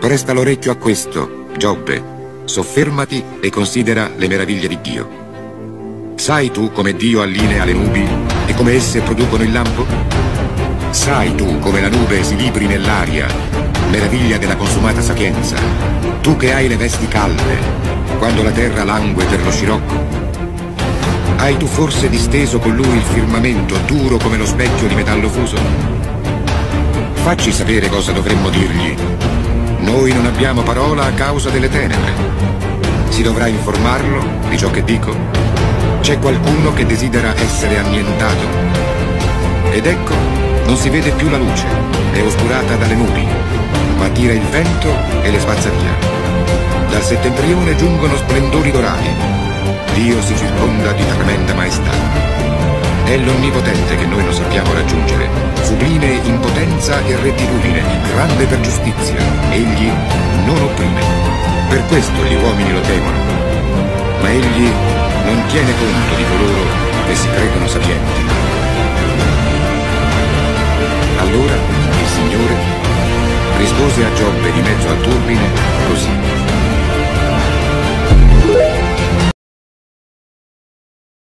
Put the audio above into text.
Presta l'orecchio a questo, Giobbe. Soffermati e considera le meraviglie di Dio. Sai tu come Dio allinea le nubi e come esse producono il lampo? Sai tu come la nube si libri nell'aria, meraviglia della consumata sapienza? Tu che hai le vesti calde, quando la terra langue per lo scirocco? Hai tu forse disteso con lui il firmamento duro come lo specchio di metallo fuso? Facci sapere cosa dovremmo dirgli. Noi non abbiamo parola a causa delle tenebre. Si dovrà informarlo di ciò che dico? C'è qualcuno che desidera essere annientato? Ed ecco, non si vede più la luce, è oscurata dalle nubi, ma tira il vento e le spazza via. Dal settentrione giungono splendori dorati, Dio si circonda di tremenda maestà. È l'Onnipotente che noi non sappiamo raggiungere, potenza e rettitudine, grande per giustizia. Egli non opprime. Per questo gli uomini lo temono. Ma egli non tiene conto di coloro che si credono sapienti. Allora il Signore rispose a Giobbe di mezzo al turbine così.